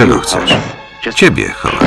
czego chcesz? Ciebie, Howard.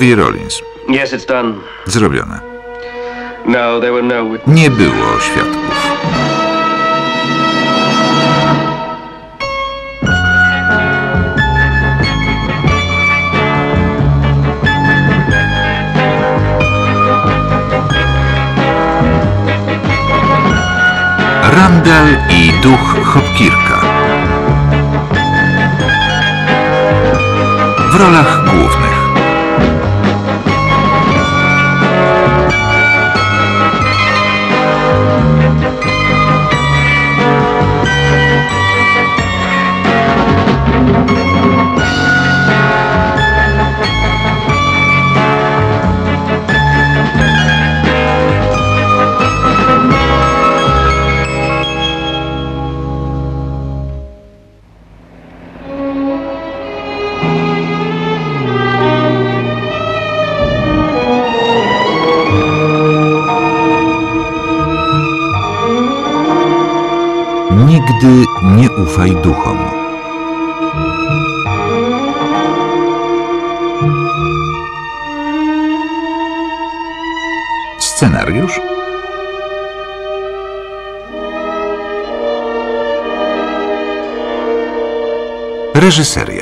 Mówi Rollins. Yes, it's done. Zrobione. No, there were no... Nie było świadków. Randall i duch Hopkirka. W rolach głównych. Nigdy nie ufaj duchom. Scenariusz Reżyseria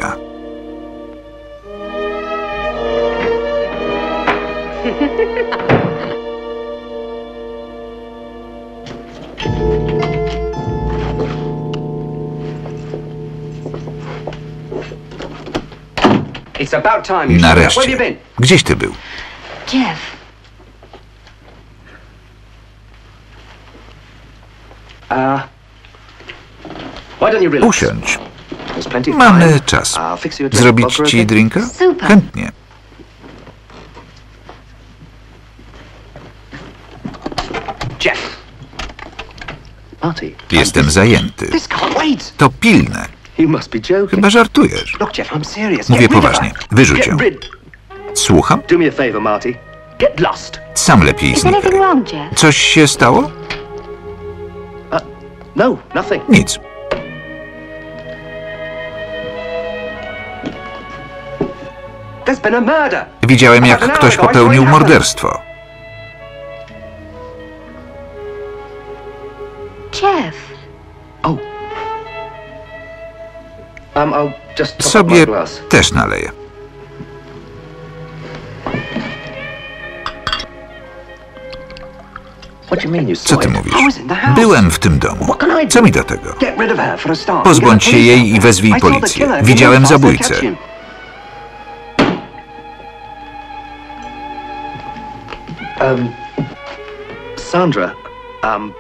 Nareszcie. been? Gdzieś ty był? Jeff, Uh... Why don't you relax? Usiądź. There's plenty of Mamy time. czas. I'll fix you a drink. Zrobić ci drinka? Super. Chętnie. Jeff. Marty. Jestem zajęty. This can't wait. To pilne. Chyba żartujesz. Mówię Get rid of poważnie. Wyrzuć Get ją. rid. Słucham? Sam lepiej znikaj. Coś się stało? Uh, no. Nic. Widziałem, jak ktoś popełnił morderstwo. Sobie też naleję. Co ty mówisz? Byłem w tym domu. Co mi do tego? Pozbądź się jej i wezwij policję. Widziałem zabójcę. Um, Sandra, um,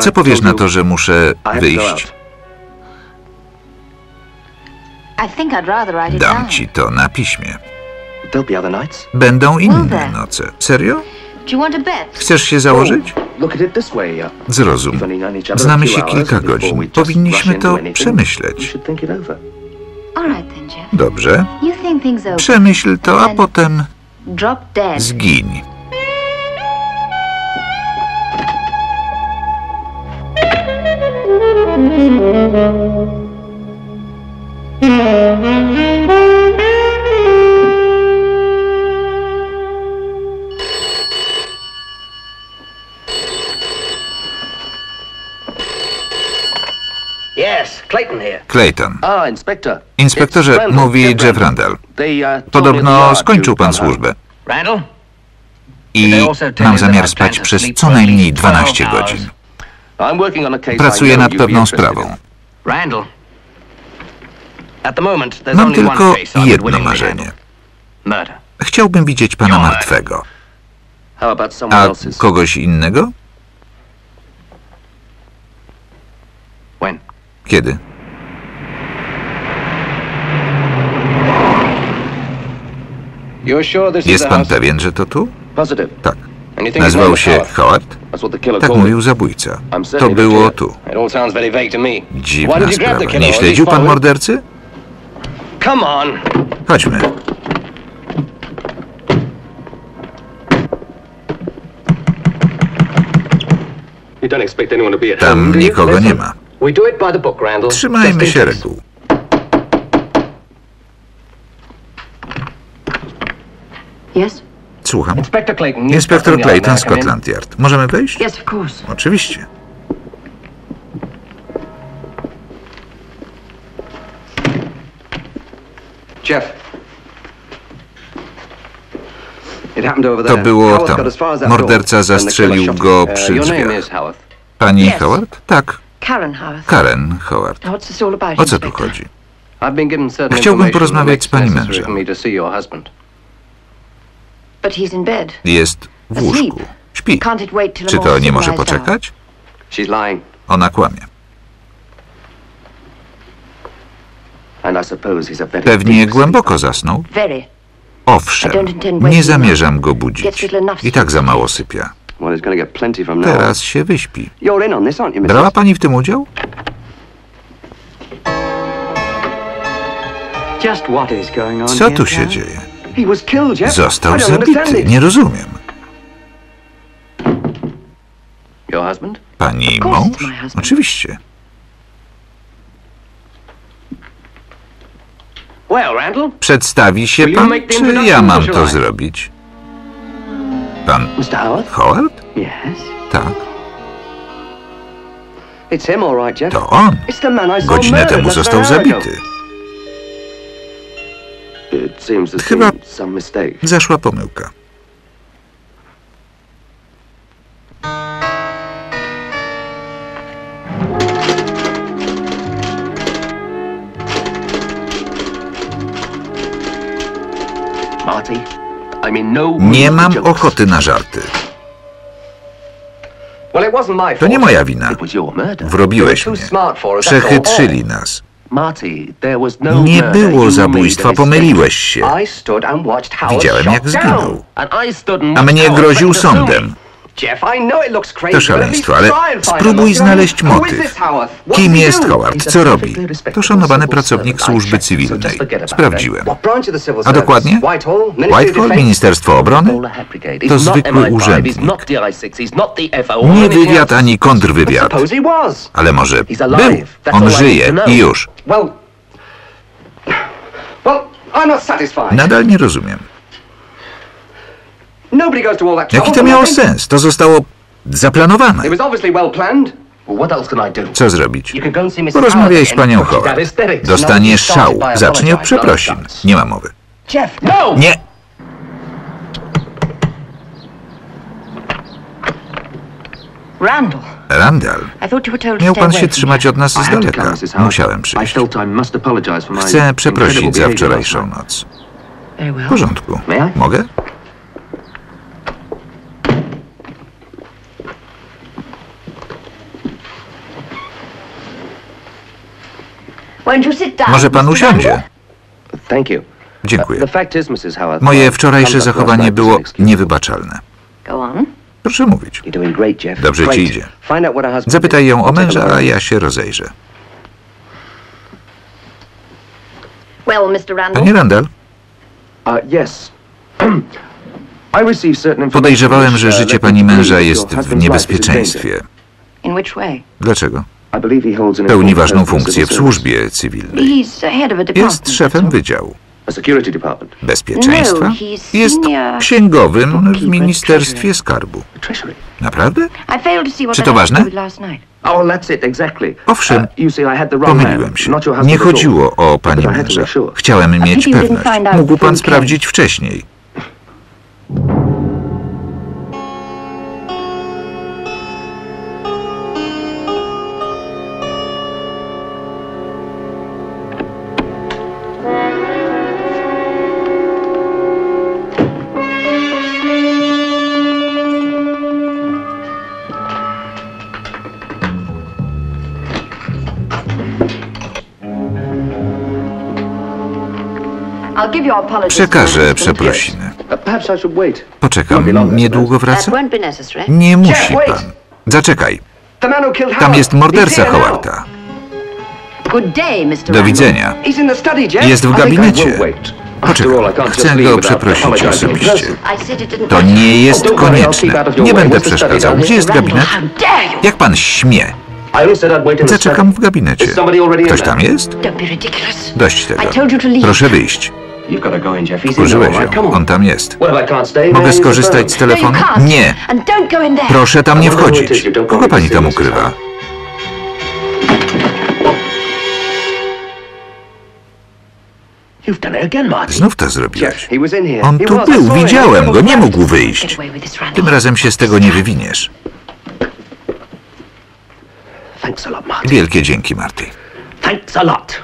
Co powiesz na to, że muszę wyjść? Dam down. ci to na piśmie. There'll be other nights. Będą inne noce. Serio? Do you want a bet? Chcesz się założyć? Look at it this way. Uh, Zrozum. Znamy się kilka godzin. Powinniśmy to przemyśleć. Dobrze? You. Przemyśl to, a potem zgiń. Clayton here. Clayton. Ah, Inspector. Inspektorze, mówi Jeff Randall. Uh, Podobno skończył pan home. służbę Randall? i mam zamiar spać przez co najmniej 12 godzin. I'm working on a case I Pracuję nad pewną sprawą. Randall. At the moment, there's Mam tylko jedno marzenie. Chciałbym widzieć pana martwego. A kogoś innego? Kiedy? Jest pan pewien, że to tu? Tak. Nazywał się Howard? Tak mówił zabójca. To było tu. Dziwna sprawa. Nie śledził pan mordercy? Come on! Chodźmy. You don't expect anyone to be at home, Tam nikogo nie ma. We do it by the book, Randall. Trzymajmy się reguł. Yes? Słucham. Inspector Clayton. New Inspektor. Clayton? Scotland Yard. Możemy wejść? Yes, of course. Oczywiście. Jeff. It happened over To there. było tam. got as far as that door, Morderca zastrzelił go Uh, przy your name drzwiach. Pani Yes. Howard? Tak. Karen Howard. Karen Howard. Now, what's this all about, O co tu chodzi? I've been given certain Chciałbym information porozmawiać z pani mężem. for me to see your husband. But he's in bed. Jest w łóżku. Śpi. Can't it wait till a Czy to nie może poczekać? Ona kłamie. Pewnie głęboko zasnął. Very. Owszem, nie zamierzam go budzić. I tak za mało sypia. Teraz się wyśpi. Brała pani w tym udział? Co tu się dzieje? Został I don't understand zabity. it. Nie rozumiem. Pani mąż? Oczywiście. Well, Randall, Przedstawi się pan, czy ja mam to zrobić? Pan. Howard? Tak, to on. Godzinę temu został zabity. Chyba-. Zaszła pomyłka. Nie room for mam ochoty na żarty. To nie moja wina. Wrobiłeś mnie. Przechytrzyli nas. No Nie było zabójstwa, pomyliłeś się. Widziałem, jak zginął. A mnie groził sądem. To szaleństwo, ale spróbuj znaleźć motyw. Kim jest? Howard? Co robi? To szanowany pracownik służby cywilnej. Sprawdziłem. A dokładnie? Whitehall? Ministerstwo Obrony? To zwykły MI5, urzędnik. He's not DI6, he's not the FO. or Nie wywiad ani kontrwywiad. Ale może był. On żyje i już. Nadal nie rozumiem. Nobody goes to all that Jaki to miało sens? To zostało zaplanowane. It was obviously well planned. Well, what else can I do? Co zrobić? You can go and see Mrs. Porozmawiaj z panią Howard. Dostanie szału. Zacznie od przeprosin. Nie ma mowy. No! Nie. Randall, miał pan się trzymać od nas z daleka. Musiałem przyjść. Chcę przeprosić za wczorajszą noc. W porządku. Mogę? Może pan usiądzie? Randall? Thank you. Dziękuję. Moje wczorajsze zachowanie było niewybaczalne. Go on. Proszę mówić. Dobrze ci idzie. Zapytaj ją o męża, a ja się rozejrzę. Well, Mr. Randall, Panie Randall, Uh, yes. I received certain information podejrzewałem, że uh, życie pani męża jest w niebezpieczeństwie. in which way? Dlaczego? Danger. I believe he holds an Pełni important ważną funkcję w służbie cywilnej. Jest szefem wydziału bezpieczeństwa. No, Jest księgowym w Ministerstwie. Skarbu. Naprawdę? Czy to ważne? Oh. Owszem. Uh, Pomyliłem się. Nie chodziło o pani męża. Chciałem mieć pewność. Mógł pan sprawdzić wcześniej. Przekażę przeprosiny. Poczekam. Niedługo wraca? Nie musi pan. Zaczekaj. Tam jest morderca. Howarda. Do widzenia. Jest w gabinecie. wait. Poczekaj. Chcę go przeprosić osobiście. To nie jest konieczne. Nie będę przeszkadzał. Gdzie jest gabinet? Jak pan śmie? Zaczekam w gabinecie. Ktoś tam jest? Dość tego. Proszę wyjść. Użyłeś ją. on. Tam jest. Mogę skorzystać z. No, telefonu? can't. Nie. Proszę tam nie wchodzić. Kogo pani tam ukrywa? Znów to zrobiłeś. On tu był, widziałem go, nie mógł wyjść. Tym razem się z tego nie wywiniesz. Thanks a lot, Marty. Wielkie dzięki, Marty. Thanks a lot.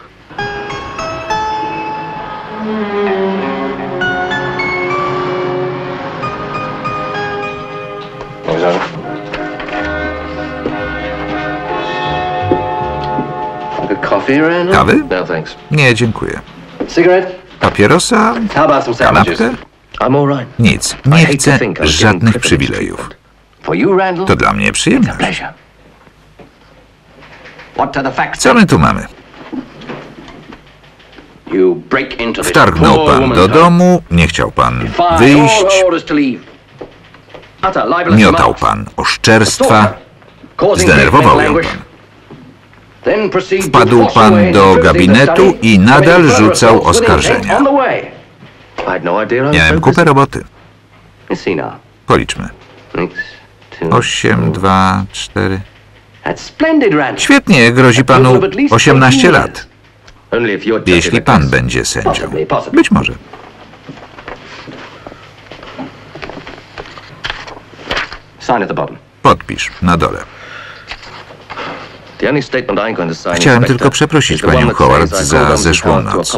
Randall? Kawy? No, thanks. Nie, dziękuję. Cigarette? Papierosa? How about some sandwiches? Kanapkę? I'm all right. Nic. Nie chcę żadnych przywilejów. treatment. For you, Randall, To dla mnie przyjemność. Co my tu mamy? Wtargnął pan do domu, nie chciał pan wyjść, miotał pan oszczerstwa, zdenerwował ją pan. Wpadł pan do gabinetu i nadal rzucał oskarżenia. Miałem kupę roboty. Policzmy. 8, 2, 4... Świetnie, grozi panu 18 lat, jeśli pan będzie sędzią. Być może. Podpisz na dole. Chciałem tylko przeprosić panią Howard za zeszłą noc.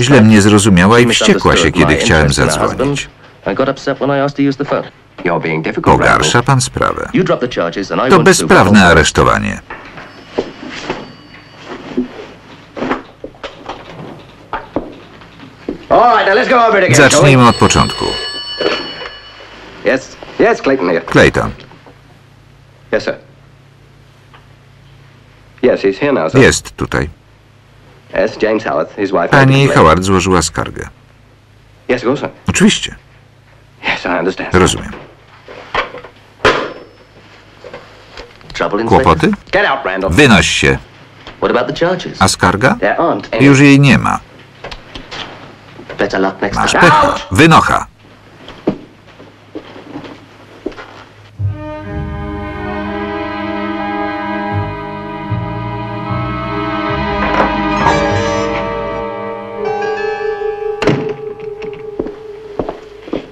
Źle mnie zrozumiała i wściekła się, kiedy chciałem zadzwonić. Husband and got upset when I asked to use the phone. You're being difficult, Pogarsza pan sprawę. You drop the charges and I To bezprawne aresztowanie. All right, now let's go over it again, shall we? Zacznijmy od początku. Yes, yes, Clayton here. Clayton, Yes, sir. Yes, he's here now, sir. jest tutaj. Yes, James Howard, his wife. Pani. Howard złożyła skargę. Yes, of course, sir. Oczywiście. Rozumiem. Kłopoty? Wynoś się. A skarga? Już jej nie ma. Masz pecha. Wynocha.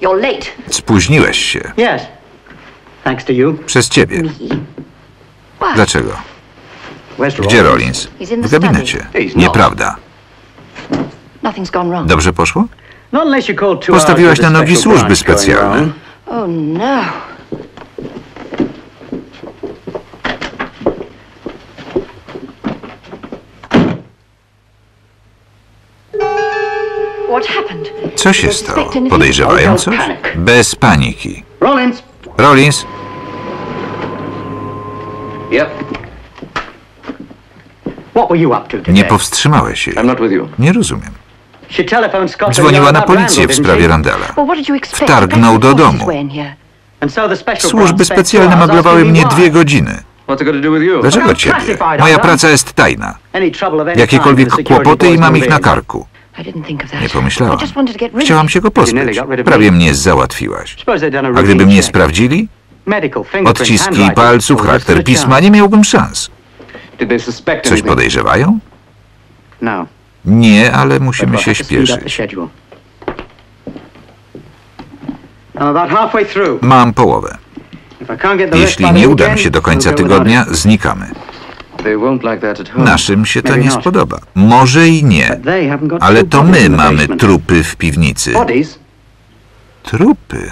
You're late. Spóźniłeś się. Yes. Thanks to you. Przez ciebie. Dlaczego? Gdzie Rollins? W gabinecie. Nieprawda. Dobrze poszło? Postawiłaś na nogi służby specjalne. Oh no. Co się stało? Podejrzewają coś? Bez paniki. Rollins! Rollins, nie powstrzymałeś jej. Nie rozumiem. Dzwoniła na policję w sprawie? Randala. Wtargnął do domu. Służby specjalne maglowały mnie dwie godziny. Dlaczego ciebie? Moja praca jest tajna. Jakiekolwiek kłopoty i mam ich na karku. I didn't think of that. Nie I pomyślałam. just wanted to get rid Chciałam się go pozbyć. Prawie mnie załatwiłaś. Suppose they'd done a gdyby mnie sprawdzili? Odciski palców, charakter pisma, nie miałbym szans. Coś podejrzewają? No. Nie, ale musimy się śpieszyć. Mam połowę. Jeśli nie uda mi się do końca tygodnia, znikamy. Naszym się to nie spodoba. Może i nie, ale to my mamy trupy w piwnicy. Trupy?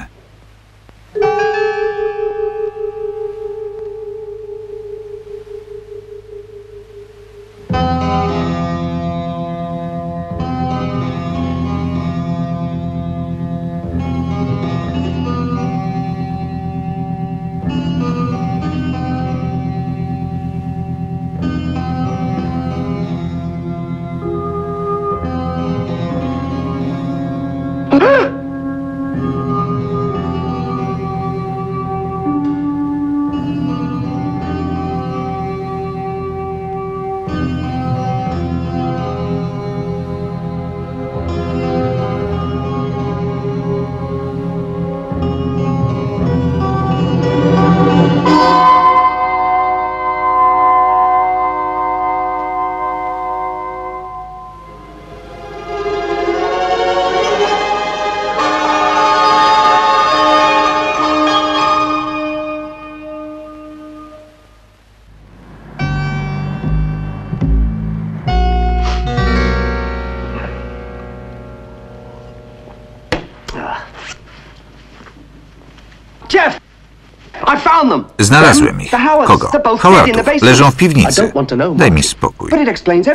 Znalazłem ich. The Howards. Kogo? Howardów. Leżą w piwnicy. Daj mi spokój.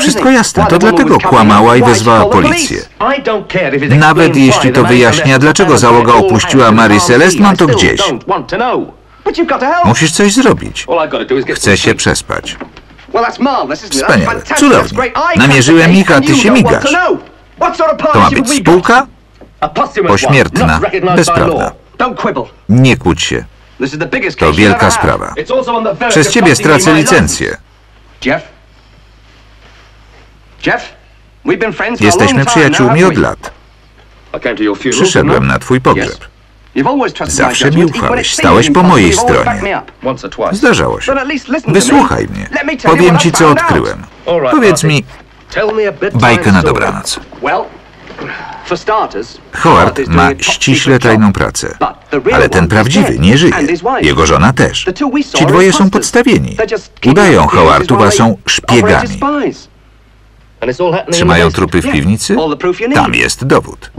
Wszystko jasne, to dlatego kłamała i wezwała policję. Nawet jeśli to wyjaśnia, dlaczego załoga opuściła Mary Celeste, mam to gdzieś. Musisz coś zrobić. Chcę się przespać. Wspaniale. Cudownie. Namierzyłem ich, a ty się migasz. to ma być spółka? Pośmiertna, bezprawna. Nie kłóć się. This is the biggest To wielka sprawa. It's also on the verge Przez of ciebie stracę my licencję. Jeff? Jeff? We've been friends for a Jesteśmy long time now, przyjaciółmi od lat. I came to your funeral. Przyszedłem na twój pogrzeb. Zawsze mi ufałeś. Stałeś po mojej impossible, you've always stronie. backed me up. Once or twice. Zdarzało się. But at least listen to me. Wysłuchaj mnie. Let me tell you Powiem what ci, I co found out. odkryłem. All right, Powiedz mi bajkę na dobranoc. Well, for starters, Howard ma a ściśle tajną pracę. But the real Ale ten prawdziwy nie żyje. and his wife. Jego żona też. The two we saw Ci dwoje są podstawieni. They're just keeping Udają Howarduwa, while są szpiegami. operate as spies. And it's all happening in the Trzymają trupy w Yeah. piwnicy? All the proof you need. Tam jest dowód.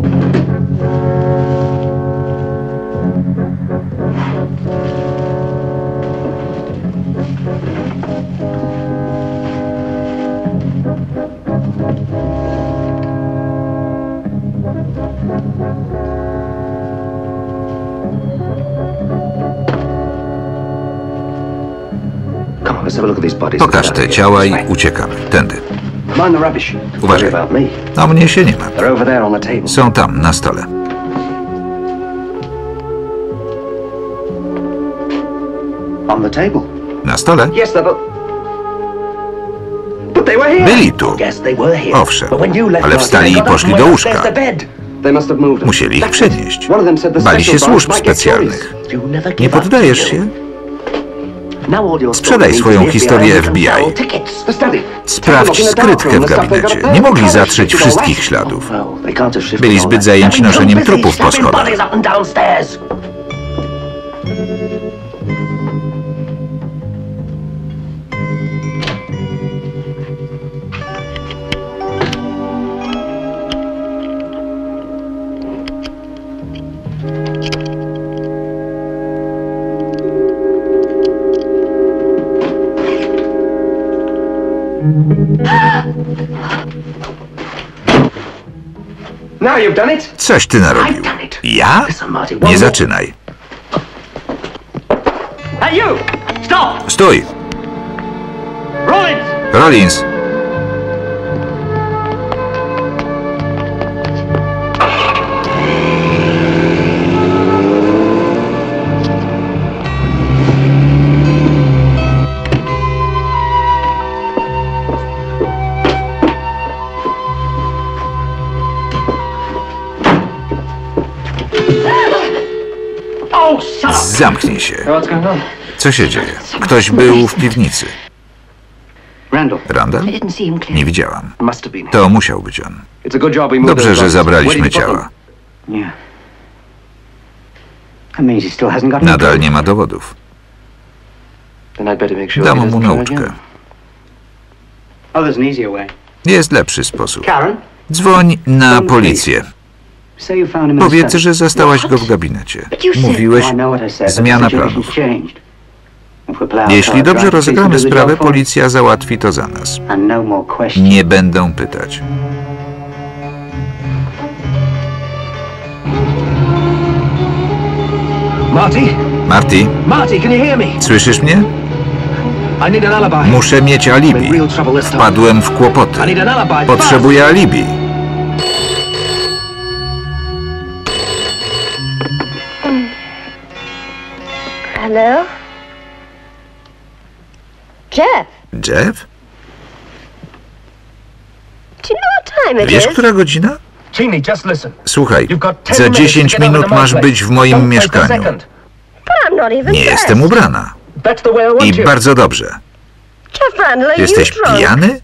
Pokaż te ciała i uciekamy. Tędy. Mind the rubbish. Uważaj. About me. O mnie się nie ma. They're over there on the table. Są tam, na stole. On the table. Na stole? Yes, they're but... But they were here. Byli tu. Yes, they were here. Owszem. But when you left, Ale wstali they i poszli do łóżka. Musieli ich przenieść. Bali się służb specjalnych. Nie poddajesz się? Sprzedaj swoją historię FBI. Sprawdź skrytkę w gabinecie. Nie mogli zatrzeć wszystkich śladów. Byli zbyt zajęci noszeniem trupów po schodach. Coś ty narobił. I've done it. Ja? Nie zaczynaj. Hey, you! Stop! Stój! Rollins! Zamknij się. Co się dzieje? Ktoś był w piwnicy. Randall. Nie been. To musiał być on. Dobrze, że zabraliśmy ciała. Nadal nie ma dowodów. Dam mu nauczkę. Oh. Jest lepszy sposób. Dzwoń na policję. Powiedz, że zastałaś go w gabinecie. Mówiłeś, zmiana planów. Jeśli dobrze rozegramy sprawę, policja załatwi to za nas. No. Nie będą pytać. Marty? Marty, Marty, can you hear me? słyszysz mnie? Muszę mieć alibi. Wpadłem w kłopoty. Potrzebuję alibi. Hello? Jeff, Jeff? do you know what time it Wiesz, is? która godzina? Jeannie, just listen. Słuchaj, You've got 10 za minutes to 10 get out of minut masz być w moim mieszkaniu. But I'm not even Nie dressed. jestem ubrana. That's the way I want I you. bardzo dobrze. Jeff Jesteś you drunk? pijany?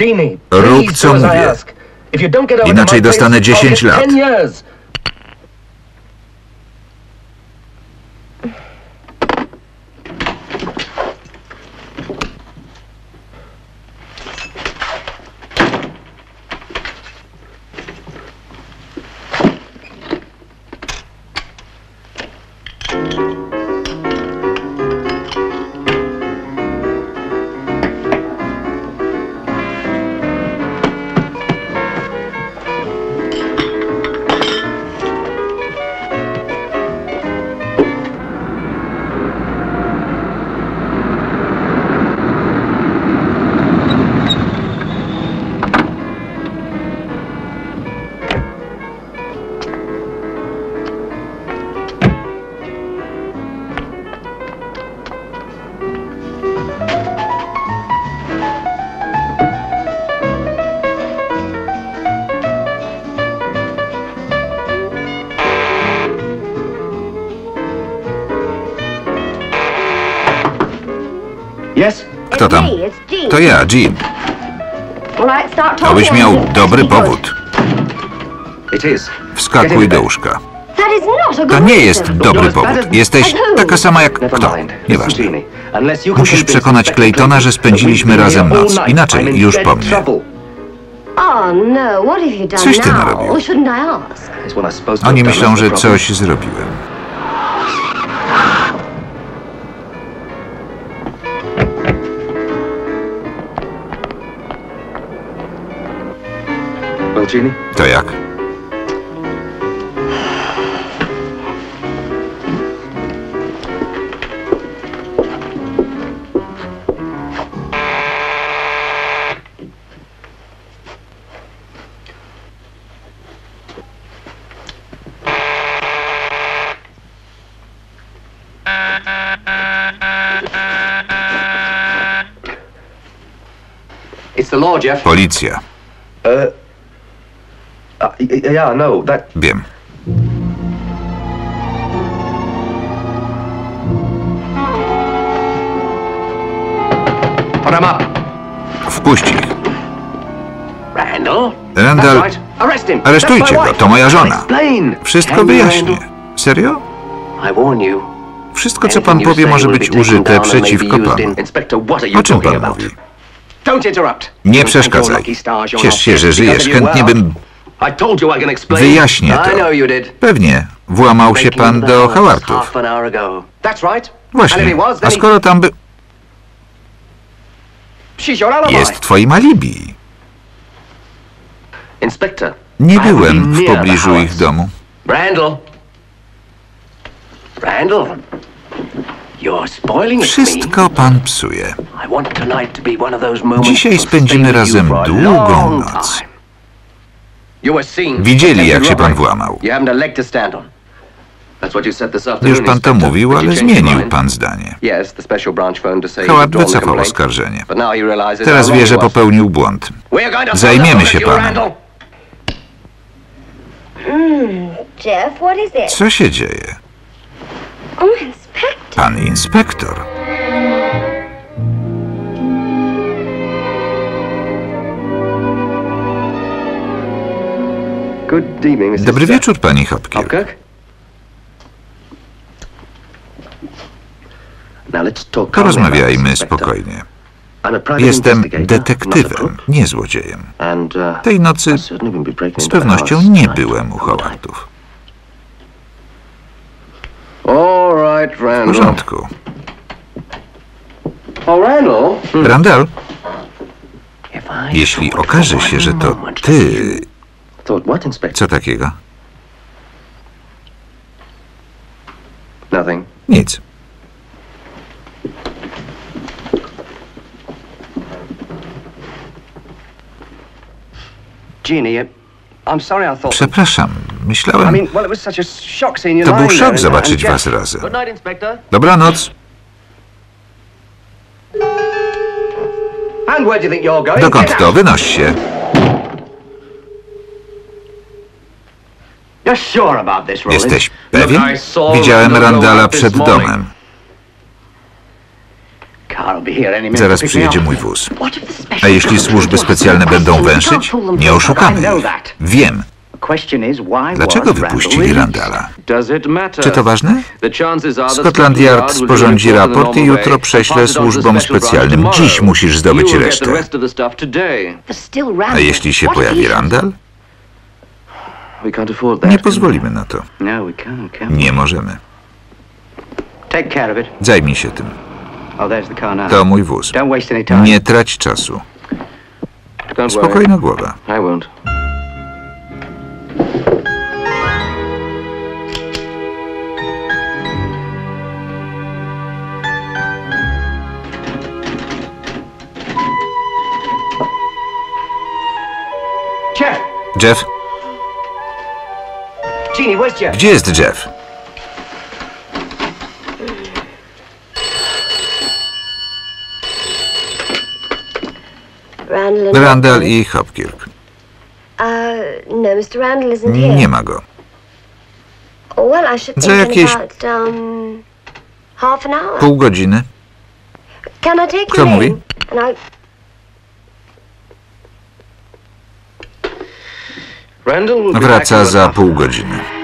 Jeannie, Rób, please co do as I mówię. ask. If you don't get out of Inaczej place, dostanę I'll 10 get lat. 10 years. Kto tam? To ja, talking. Abyś miał dobry powód. It is. Wskakuj do łóżka. That is not a good To nie jest dobry powód. Jesteś taka sama jak kto. Nieważne. Musisz przekonać Claytona, że spędziliśmy razem noc. Inaczej, już po mnie. Oh no, Coś ty narobił. Oni myślą, że coś zrobiłem. Jeannie, To jak? Policja. Yeah, no, that. Wiem. Wpuść ich. Randall. Aresztujcie go, to moja żona. Wszystko wyjaśnię. Serio? Wszystko, co pan powie, może być użyte przeciwko panu. O czym pan mówi? Nie przeszkadzaj. Ciesz się, że żyjesz. Chętnie bym... Wyjaśnię to. Pewnie. Włamał się pan do if Właśnie. A skoro tam by... Jest twoim alibi. Nie byłem w pobliżu ich domu. Wszystko pan psuje. Dzisiaj spędzimy razem długą noc. time. You were seen. Widzieli, jak się pan włamał. You haven't a leg to stand on. That's what you said this afternoon, Już pan to mówił, ale zmienił pan zdanie. Yes, the special branch phoned to say Howard wycofał oskarżenie. But now he realizes Teraz wie, że popełnił błąd. We're going to Zajmiemy find out się you, panem. Randall. Jeff, what is it? Co się dzieje? Oh, Inspector. Pan inspektor. Dobry wieczór, pani. Hopkirk. Porozmawiajmy spokojnie. Jestem detektywem, nie złodziejem. Uh, Tej nocy z pewnością nie byłem u? Howardów. W porządku. Oh, Randall. I jeśli okaże się, że to ty... Co takiego? Nothing. Nic. Jeannie, I'm sorry I thought... Przepraszam, I myślałem... mean, well, it was such a shock seeing you To był szok zobaczyć was razem. Good night, Inspector. Dobranoc. And where do you think you're going? Dokąd to? Wynoś się. Jesteś pewien? Widziałem Randala przed domem. Zaraz przyjedzie mój wóz. A jeśli służby specjalne będą węszyć, nie oszukamy ich. Wiem. Dlaczego wypuścili Randala? Czy to ważne? Scotland Yard sporządzi raport i jutro the służbom specjalnym. Dziś musisz zdobyć resztę. A jeśli się pojawi Randall? Nie pozwolimy na to. No? Nie możemy. Take care of it. Zajmij się tym. Oh. To mój wóz. Nie trać czasu. Spokojna głowa. Jeff! Gdzie jest Jeff? Randall and Randall i Hopkirk. Uh, no, Mr. Randall isn't here. Nie ma go. Oh, well, I should Za jakieś- about, um, half an hour. Pół godziny. Can I take Kto mówi? Wraca za pół godziny.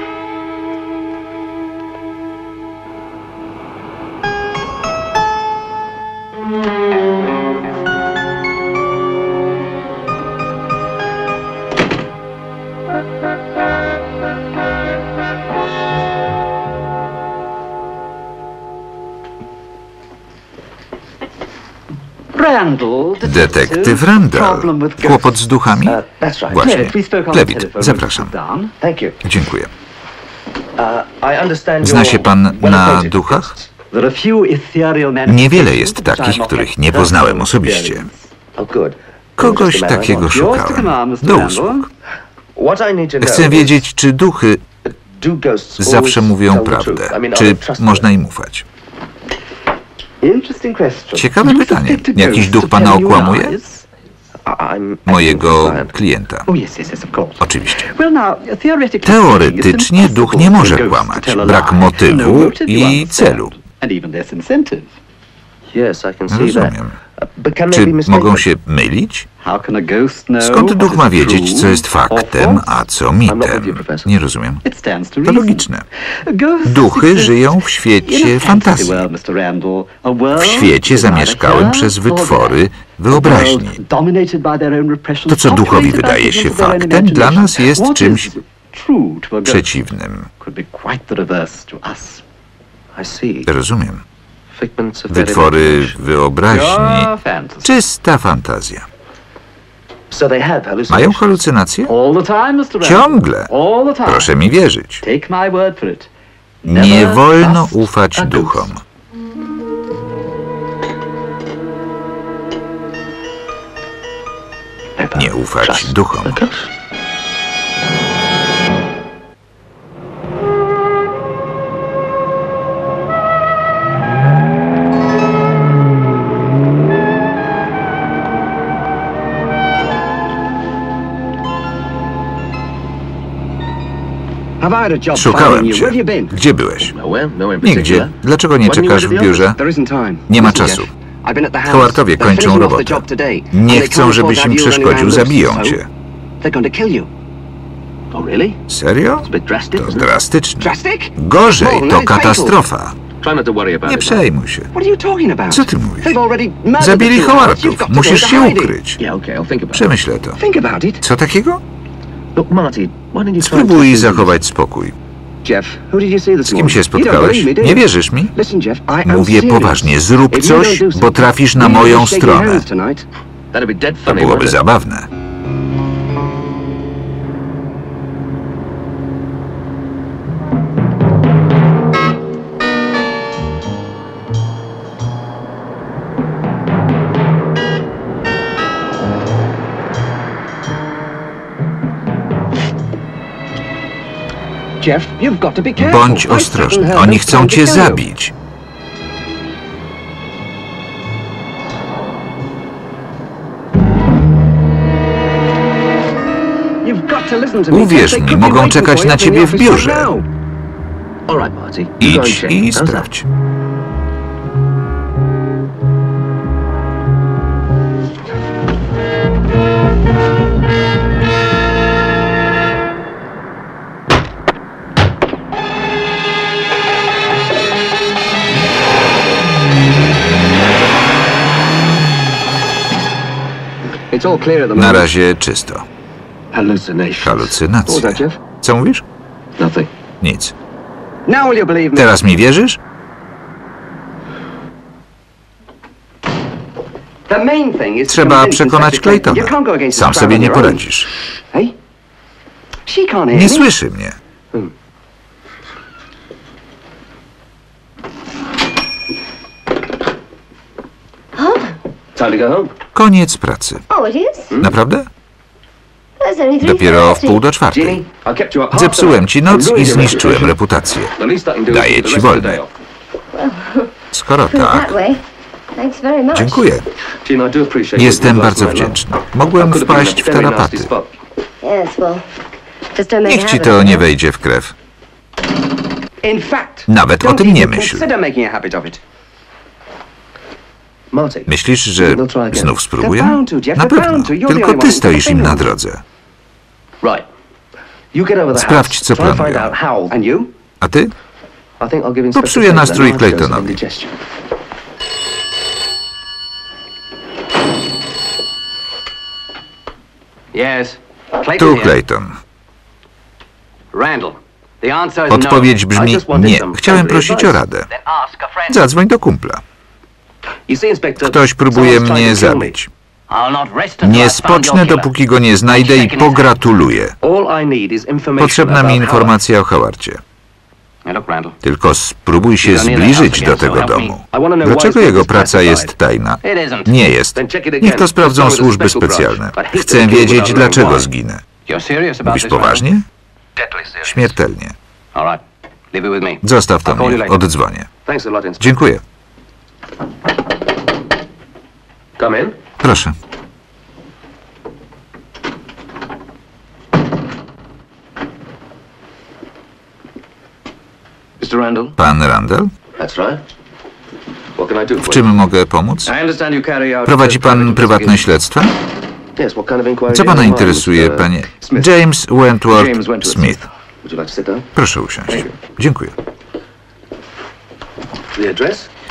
Detektyw Randall. Kłopot z duchami? Uh. Właśnie. Plewit, zapraszam. Dziękuję. Uh, Zna się pan na duchach? Niewiele jest takich, których nie poznałem osobiście. Oh. Kogoś takiego szukałem. Do usług. Chcę wiedzieć, czy duchy zawsze mówią prawdę. Czy można im ufać? Interesting question. Ciekawe pytanie. Jakiś duch pana okłamuje? Mojego client. klienta. Oh yes, yes, yes, of course. Oczywiście. Well, now, theoretically Teoretycznie duch nie może kłamać. Brak motywu No motive, you i celu. And even less incentive. Yes, I can see that. Rozumiem. Czy mogą się mylić? Skąd duch ma wiedzieć, co jest faktem, a co mitem? Nie rozumiem. To logiczne. Duchy żyją w świecie fantazji. W świecie zamieszkałym przez wytwory wyobraźni. To, co duchowi wydaje się faktem, dla nas jest czymś przeciwnym. Rozumiem. Wytwory wyobraźni. Pure fantasy. Czysta fantazja. So they have hallucinations. Mają halucynacje? All the time, Mr. Randall. Ciągle. All the time. Proszę mi wierzyć. Take my word for it. Nie Never wolno ufać duchom. Never Nie ufać duchom. Szukałem finding you? cię. Where have you been? Gdzie byłeś? Nigdzie. Dlaczego nie czekasz w biurze? There isn't time. Nie ma czasu. Jeff, I've been at the house. Howardowie They're kończą finishing off robotę. the job today. Nie chcą, can't żebyś afford im to have you running przeszkodził, zabiją cię. They're going to kill you. Oh, really? Serio? It's a bit drastic, To drastyczne. Gorzej, no, to fatal. katastrofa. Nie it. przejmuj się. Co ty mówisz? Zabili Howardów. Musisz się ukryć. Przemyślę to. Think about it. Co takiego? Spróbuj zachować spokój. Z kim się spotkałeś? Nie wierzysz mi? Mówię poważnie. Zrób coś, bo trafisz na moją stronę. To byłoby zabawne. Bądź ostrożny. Oni chcą cię zabić. Uwierz mi, mogą czekać na ciebie w biurze. Idź i sprawdź. Na razie czysto. Halucynacje. Co mówisz? Nic. Teraz mi wierzysz? Trzeba przekonać. Claytona. Sam sobie nie poradzisz. Nie słyszy mnie. Time to go home. Koniec pracy. Oh, it is? Naprawdę? Dopiero w pół do czwartej. Zepsułem ci noc i zniszczyłem reputację. Daję ci off. Skoro tak, dziękuję. Jestem bardzo wdzięczny. Mogłem wpaść w tarapaty. Niech ci to of nie wejdzie w krew. In fact, Nawet o tym nie myśl. consider making a habit of it. Marty. Myślisz, że No znów spróbuję? Na pewno. Tylko ty stoisz im na drodze. Sprawdź, co planują. A ty? Popsuję nastrój Claytonowi. Tu. Clayton. Is Odpowiedź no. brzmi nie. Chciałem prosić o radę. Zadzwoń do kumpla. Ktoś próbuje mnie zabić. Nie spocznę, dopóki go nie znajdę i pogratuluję. Potrzebna mi informacja o Howardzie. Tylko spróbuj się zbliżyć do tego domu. Dlaczego jego praca jest tajna? Nie jest. Niech to sprawdzą służby specjalne. Chcę wiedzieć, dlaczego zginę. Mówisz poważnie? Śmiertelnie. Zostaw to mnie. Oddzwonię. Dziękuję. Come in. Proszę. Mr. Randall. Pan Randall? That's right. What can I do W for you? czym mogę pomóc? I understand you carry out Prowadzi pan private prywatne śledztwa? Yes, what kind of inquiry Co pana interesuje, Mr. panie? James Wentworth Smith. Would you like to sit down? Proszę usiąść. Dziękuję.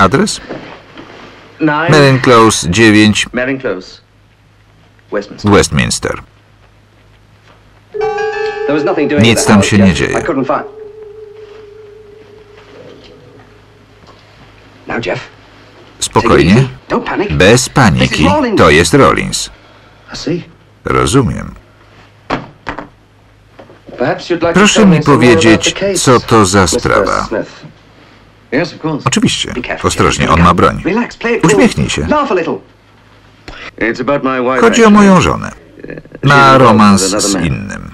Adres? Merlin Close 9, Marion Close. Westminster. Westminster. Nic tam się nie dzieje. Spokojnie. Bez paniki. To jest Rollins. Rozumiem. Proszę mi powiedzieć, co to za sprawa. Smith. Yes, of course. Oczywiście. Be careful, Ostrożnie, on ma broń. Relax, play it cool. Uśmiechnij się. Laugh a little. It's about my wife. Chodzi o moją żonę. Ma romans z innym.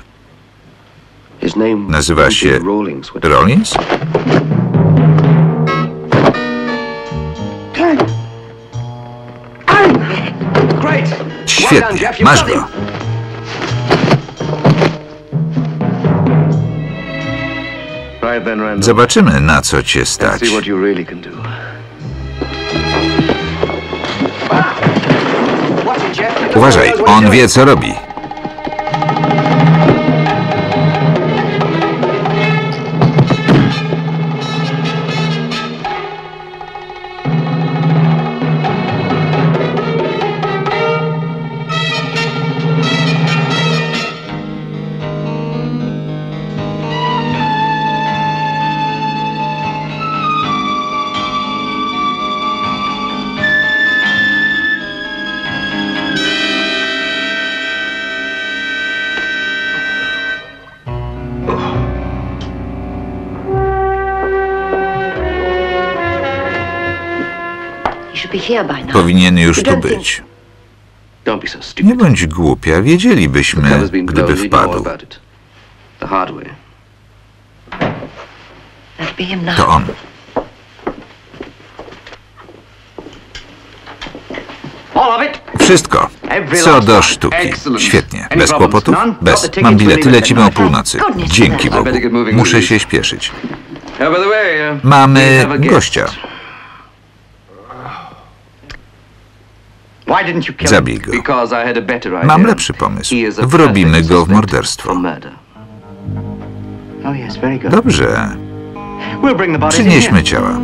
His name Nazywa się Rollins? Świetnie. Masz go. Zobaczymy, na co cię stać. Uważaj, on wie, co robi. Powinien już tu być. Nie bądź głupia, wiedzielibyśmy, gdyby wpadł. To on. Wszystko. Co do sztuki. Świetnie. Bez kłopotów? Bez. Mam bilety, lecimy o północy. Dzięki Bogu. Muszę się śpieszyć. Uh, Mamy gościa. Zabij go. Mam lepszy pomysł. Wrobimy go w morderstwo. Oh. Dobrze. Przynieśmy ciała.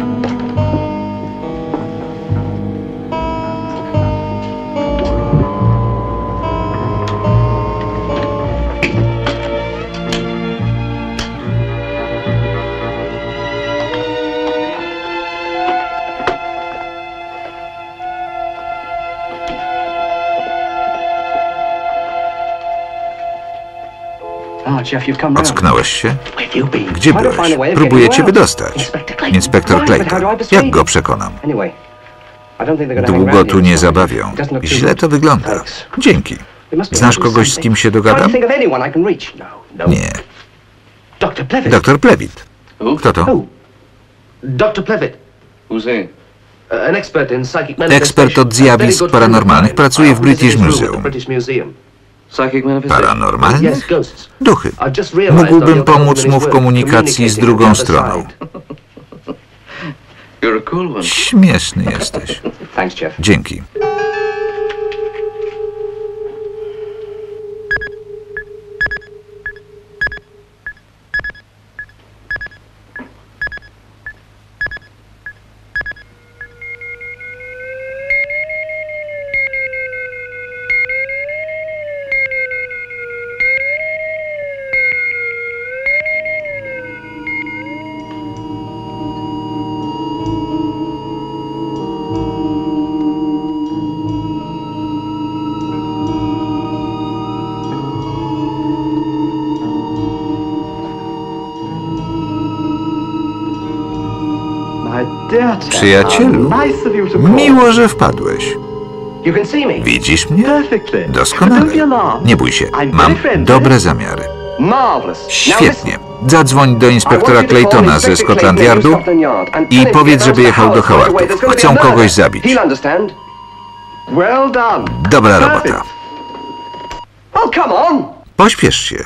Ocknąłeś się? Where have you been? Gdzie Trying to find a way byłeś? Próbuję cię wydostać. Inspektor Right, but how do I Clayton. persuade Jak go you? przekonam? Długo tu nie zabawią. Źle to wygląda. Dzięki. Znasz kogoś, z kim się dogadam? No, no. Nie. Doktor Plewit. Who? Kto to? Who's he? Uh. Ekspert od zjawisk paranormalnych pracuje w British Museum. Ghosts. Duchy. Mógłbym pomóc mu w komunikacji z drugą stroną. Śmieszny jesteś. Dzięki. Przyjacielu, miło, że wpadłeś. Widzisz mnie? Doskonale. Nie bój się, mam dobre zamiary. Świetnie. Zadzwoń do inspektora Claytona ze Scotland Yardu i powiedz, żeby jechał do Howardów. Chcą kogoś zabić. Dobra robota. Oh. Pośpiesz się.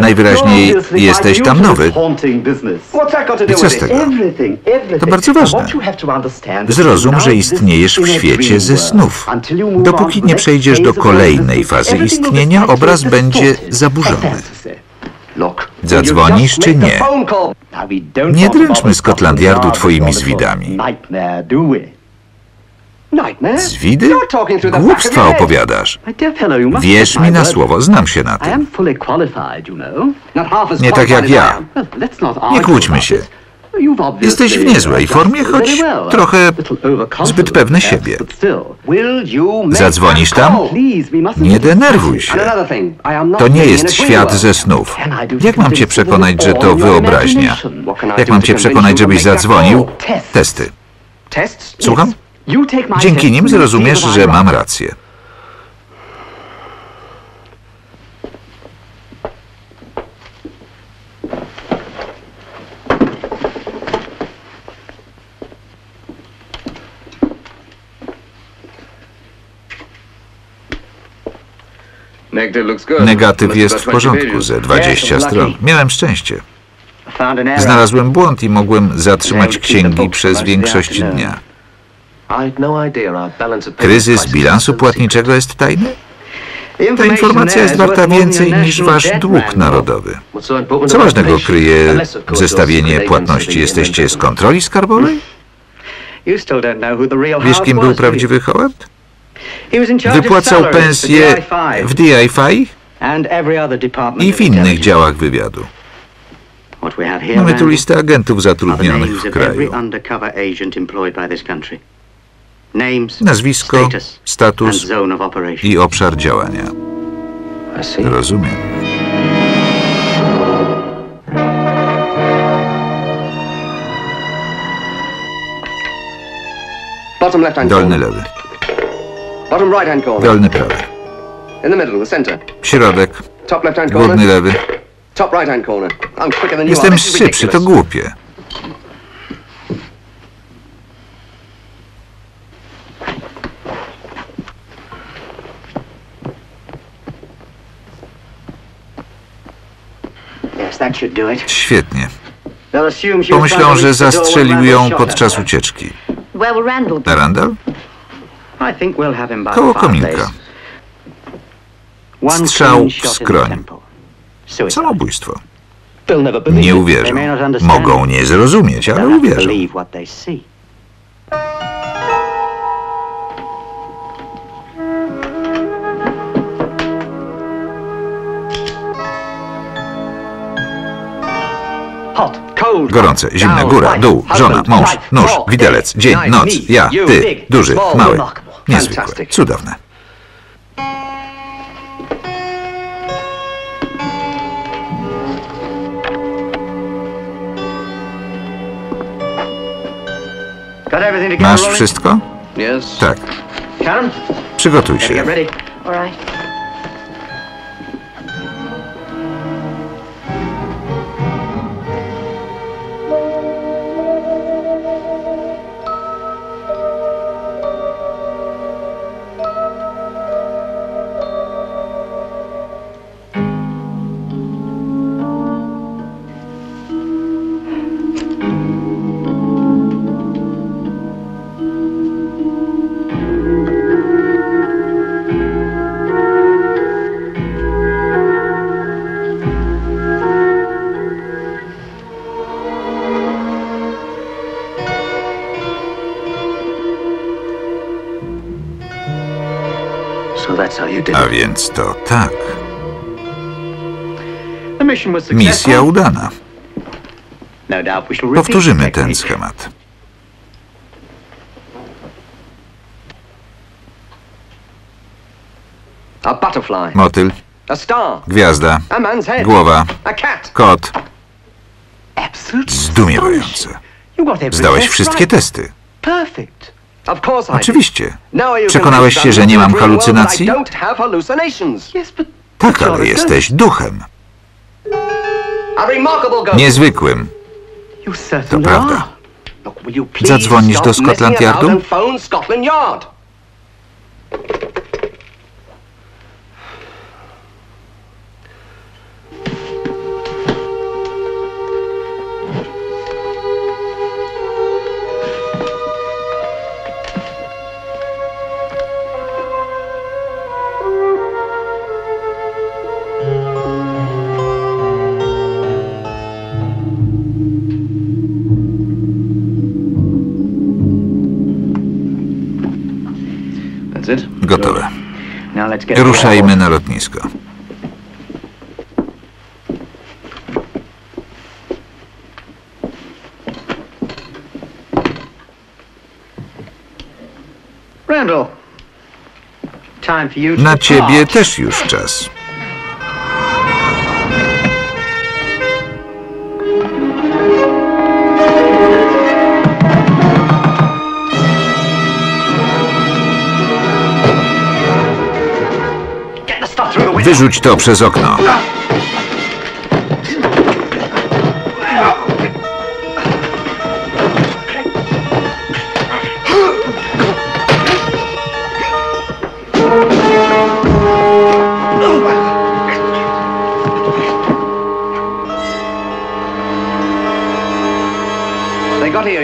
Najwyraźniej jesteś tam nowy. I co z tego? To bardzo ważne. Zrozum, że istniejesz w świecie ze snów. Dopóki nie przejdziesz do kolejnej fazy istnienia, obraz będzie zaburzony. Zadzwonisz czy nie? Nie dręczmy Scotland Yardu twoimi zwidami. Back of Głupstwa opowiadasz. Wierz mi na słowo, znam się na tym. Nie tak jak ja. Nie kłóćmy się. Jesteś w niezłej formie, choć trochę zbyt pewny siebie. Zadzwonisz tam? Nie denerwuj się. To nie jest świat ze snów. Jak mam cię przekonać, że to wyobraźnia? Jak mam cię przekonać, żebyś zadzwonił? Testy. Słucham? Dzięki nim zrozumiesz, że mam rację. Negatyw jest w porządku, ze 20 stron. Miałem szczęście. Znalazłem błąd i mogłem zatrzymać księgi przez większość dnia. Kryzys bilansu płatniczego jest tajny? Ta informacja jest warta więcej niż wasz dług narodowy. Co ważnego kryje zestawienie płatności? Jesteście z kontroli skarbowej? Wiesz, kim był prawdziwy Howard? Wypłacał pensje DI5 w DI5 and every other department i w innych działach wywiadu. Mamy tu listę agentów zatrudnionych w kraju. Nazwisko, status, and status zone of operation. i obszar działania. I see. Rozumiem. Bottom left hand Dolny corner. lewy, Bottom right hand corner. dolny prawy, środek, Top left hand corner. górny lewy. Top right hand corner. I'm quicker than you Jestem szybszy, to głupie. Yes, that should do it. Świetnie. Pomyślą, że zastrzelił ją podczas ucieczki. Randall Koło kominka. Strzał w skroń. Samobójstwo. Nie uwierzą. Mogą nie zrozumieć, ale uwierzą. Gorące, zimne, góra, dół, żona, mąż, nóż, widelec, dzień, noc, ja, ty, duży, mały, fantastic. cudowne. Masz wszystko? Yes. Tak. Przygotuj się. Więc to tak. Misja udana. Powtórzymy ten schemat. A butterfly. Motyl, A star. gwiazda, A man's head. głowa, A cat. kot. Zdumiewające. Zdałeś wszystkie testy. Oczywiście. Now are you Przekonałeś się, że nie mam halucynacji? I don't have hallucinations. Tak, ale jesteś duchem. Niezwykłym. To prawda. Zadzwonisz do Scotland Yardu? Gotowe. Ruszajmy na lotnisko. Na ciebie też już czas. Wyrzuć to przez okno.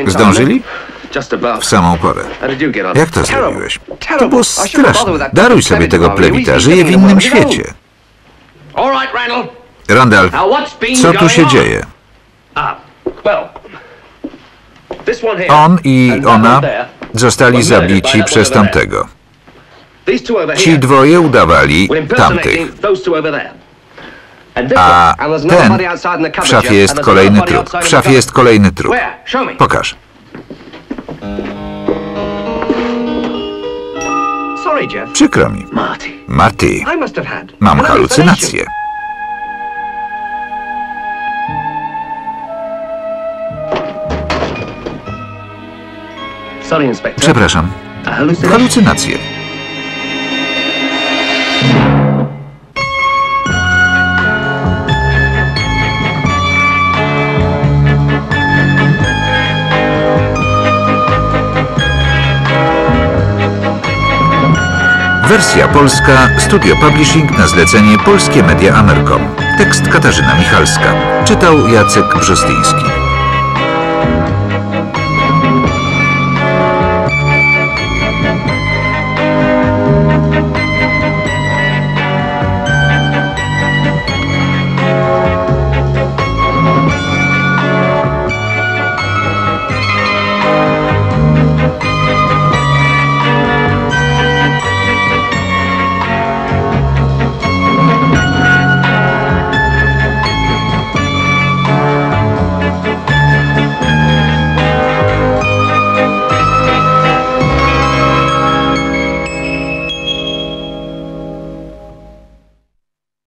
Zdążyli? W samą porę. Jak to zrobiłeś? To było straszne. that Daruj sobie tego plewita. Żyje w innym świecie. Randall. Co tu się dzieje? Ah. On i ona zostali zabici przez tamtego. Ci dwoje udawali tamtych. A ten w szafie jest kolejny trup. W szafie jest kolejny trup. Pokaż. Przykro mi. Marty. Marty, I must have had. mam halucynację. Sorry, Inspector. Przepraszam. Halucynacje. Wersja polska Studio Publishing na zlecenie Polskie Media Amercom. Tekst Katarzyna Michalska. Czytał Jacek Brzostyński.